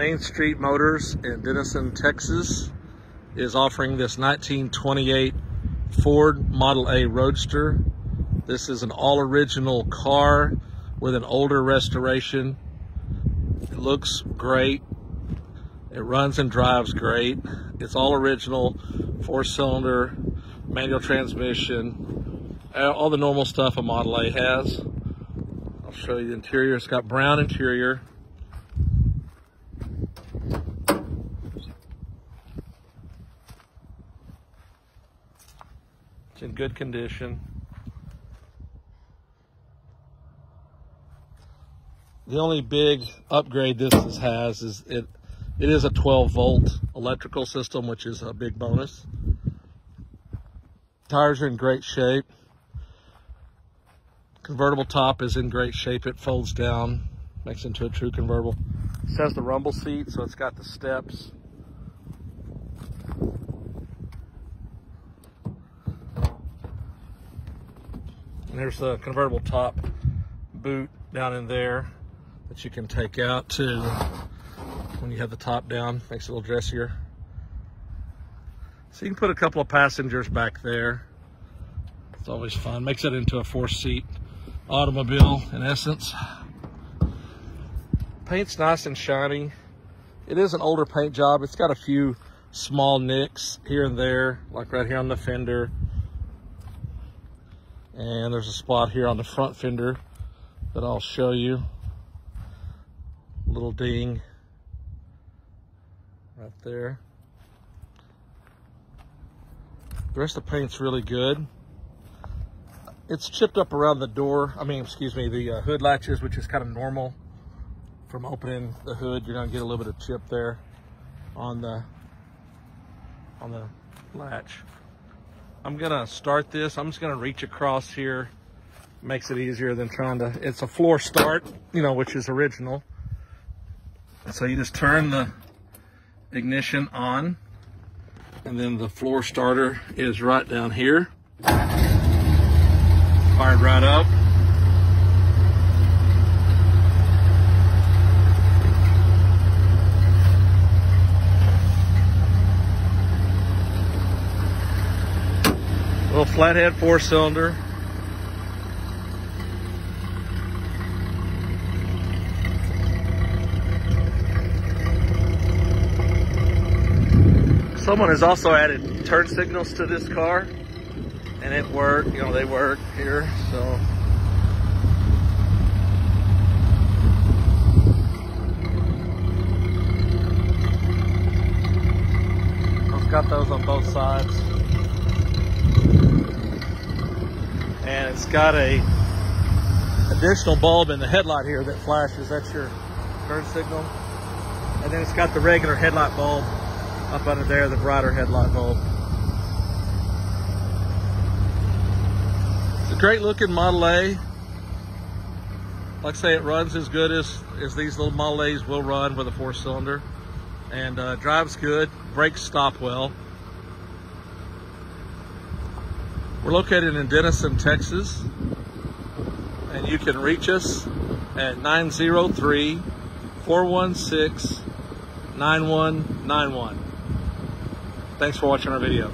Main Street Motors in Denison, Texas is offering this 1928 Ford Model A Roadster. This is an all original car with an older restoration. It looks great. It runs and drives great. It's all original, four cylinder, manual transmission, all the normal stuff a Model A has. I'll show you the interior. It's got brown interior. It's in good condition. The only big upgrade this has is it it is a 12 volt electrical system, which is a big bonus. Tires are in great shape. Convertible top is in great shape. It folds down, makes into a true convertible. It has the rumble seat, so it's got the steps. There's the convertible top boot down in there that you can take out too when you have the top down. Makes it a little dressier. So you can put a couple of passengers back there. It's always fun. Makes it into a four-seat automobile in essence. Paint's nice and shiny. It is an older paint job. It's got a few small nicks here and there, like right here on the fender. And there's a spot here on the front fender that I'll show you. Little ding right there. The rest of the paint's really good. It's chipped up around the door. I mean, excuse me, the uh, hood latches, which is kind of normal from opening the hood. You're gonna get a little bit of chip there on the on the latch. I'm gonna start this. I'm just gonna reach across here. Makes it easier than trying to, it's a floor start, you know, which is original. So you just turn the ignition on and then the floor starter is right down here. Fired right up. Little flathead four cylinder. Someone has also added turn signals to this car and it worked, you know, they work here, so. I've got those on both sides. And it's got a additional bulb in the headlight here that flashes. That's your turn signal. And then it's got the regular headlight bulb up under there, the brighter headlight bulb. It's a great looking Model A. Like I say, it runs as good as, as these little Model A's will run with a four cylinder. And uh, drives good, brakes stop well. We're located in Denison, Texas. And you can reach us at 903 416 9191. Thanks for watching our video.